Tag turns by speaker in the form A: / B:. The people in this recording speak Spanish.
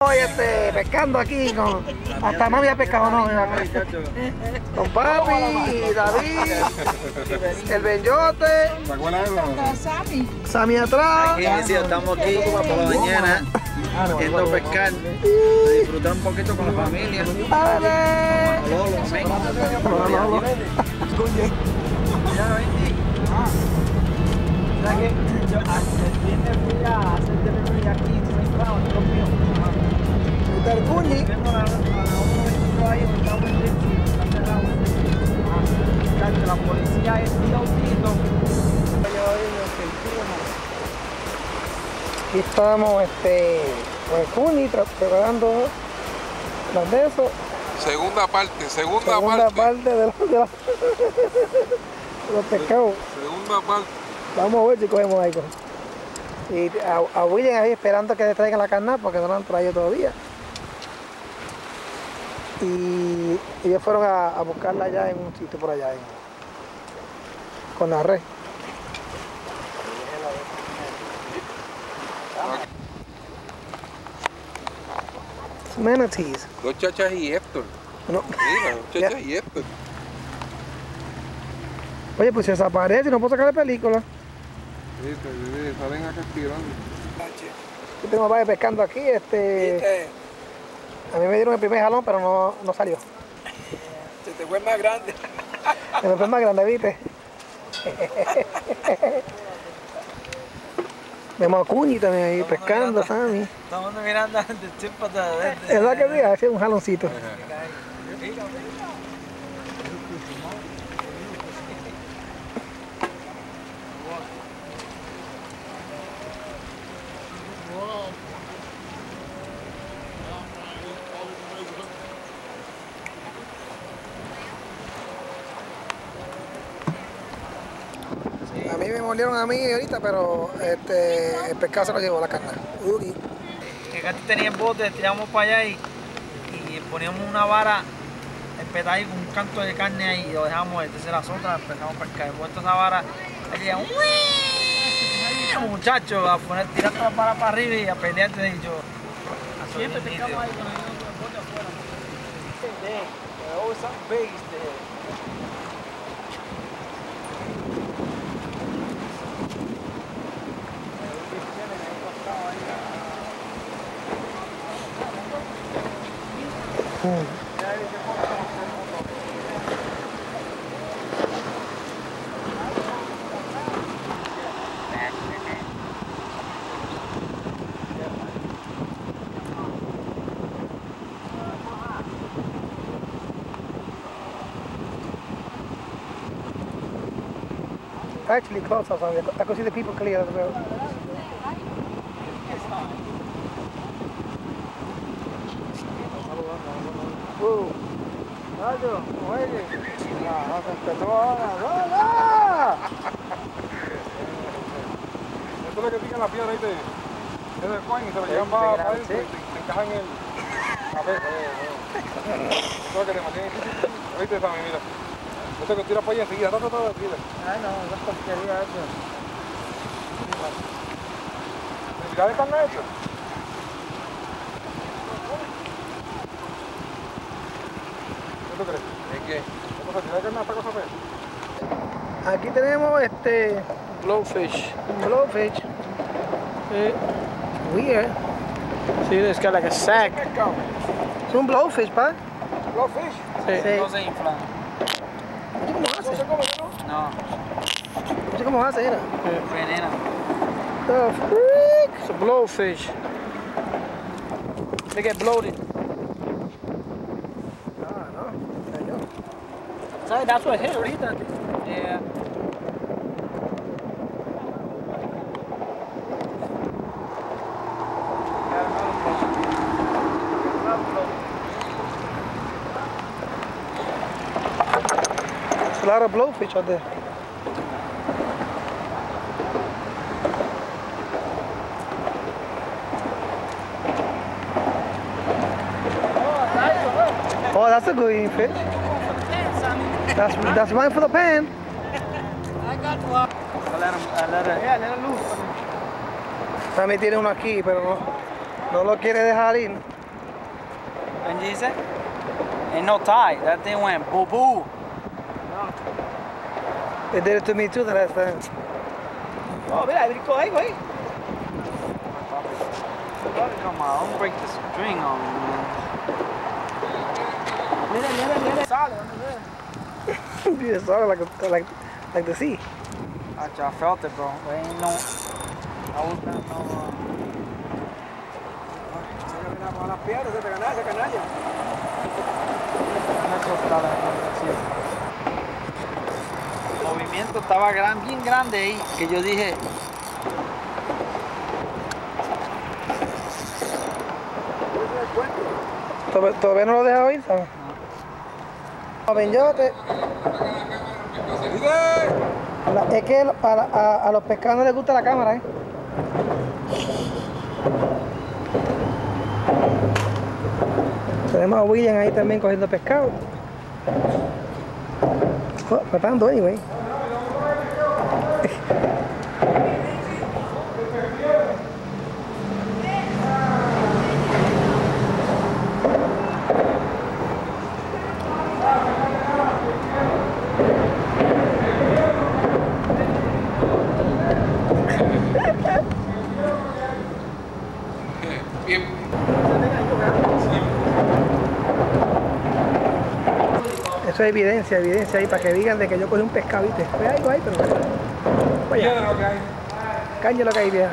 A: Hoy este, pescando aquí con. Hasta mami ha pescado, no. Con papi, David, el Benyote,
B: ¿Te acuerdas de?
C: Sammy.
A: Sammy atrás.
D: Aquí, sí, estamos aquí por la mañana yendo a pescar, disfrutar un poquito con la familia. Lolo, amén.
A: No, Cuñi.
D: La policía es.
A: Aquí estamos este, con el Cuñi tra- preparando las de eso.
B: Segunda parte, segunda,
A: Segunda
B: parte.
A: parte de, los- de los- de los pescados.
B: Segunda parte.
A: Vamos a ver si cogemos algo. Y a, a William ahí esperando que le traigan la carne porque no la han traído todavía. Y ellos fueron a, a buscarla allá en un sitio por allá, en- con la red. Manatees.
B: Dos chachas y Héctor.
A: No.
B: Mira, dos chachas y Héctor.
A: Oye, pues se desaparece y no puedo sacar la película.
B: Bebé, salen acá estirando.
A: Yo tengo varios pescando aquí. Este, a mí me dieron el primer jalón, pero no, no salió.
D: Se te fue más grande.
A: Se me fue más grande, ¿viste? Vemos a Cuñi también ahí pescando, Sammy.
D: Estamos mirando tiempo de...
A: Es verdad que sí, hace un jaloncito. A mí me molieron a mí ahorita, pero este, el pescado se lo llevó la carne. Uy.
D: Que casi tenía el bote, tiramos para allá y, y poníamos una vara empetada ahí con un canto de carne ahí y lo dejamos, entonces las otras empezamos a pescar. Puesto esa vara, ahí llega un muchacho a poner, tirar toda la vara para arriba y a pelearte y yo. Siempre pescamos ahí con el bote afuera.
A: Actually close. I could- I could see the people clear as well. Uh. Rayo, muelle. No, no se.
B: Esto es lo que pican la piedra, ¿viste? Es del coin y se lo llevan para se- encajan en el café. Eso es lo que te mantiene. Mira. Esto que tira para allá enseguida. Todo, tira.
D: Ay, no, esa porquería eso.
B: Fea?
A: Aquí tenemos este
D: Blowfish.
A: blowfish.
D: Eh,
A: Weird.
D: see, it's got like a sack.
A: Es un blowfish, pa.
B: Blowfish.
A: Sí.
D: No se infla.
A: ¿Cómo hace?
D: No,
A: No sé cómo hace, era.
D: venena.
A: The freak.
D: It's a blowfish. They get bloated. So that's what hit ahorita. Yeah.
A: There's a lot of blowfish out there. Oh, that's a good fish. That's that's mine for the pan.
D: I got one. I let him, I let it.
A: Yeah, let it loose. También tiene uno aquí, pero no. No lo quiere dejar ir.
D: Benji dice, ain't no tie. That thing went boo boo.
A: They did it to me too the last time.
D: Oh, mira, brincó ahí, güey. Come on, don't break the string on me, man. Mira, mira, mira. Sale, ¿dónde ve?
A: You it like, a, like, like the sea.
D: Acho, I felt it, bro. There ain't no. I was not no. Uh. El movimiento estaba gran, bien grande ahí, que yo dije,
A: Todavía, todavía no lo deja oír, ¿sabes? Es que a- a los pescados no les gusta la cámara, ¿eh? Tenemos a William ahí también cogiendo pescado. Oh, matando, anyway. Eso es evidencia, evidencia ahí para que digan de que yo cogí un pescado, ¿viste? Ve algo ahí, pero.
B: Piedra lo que hay.
A: lo que hay, vieja.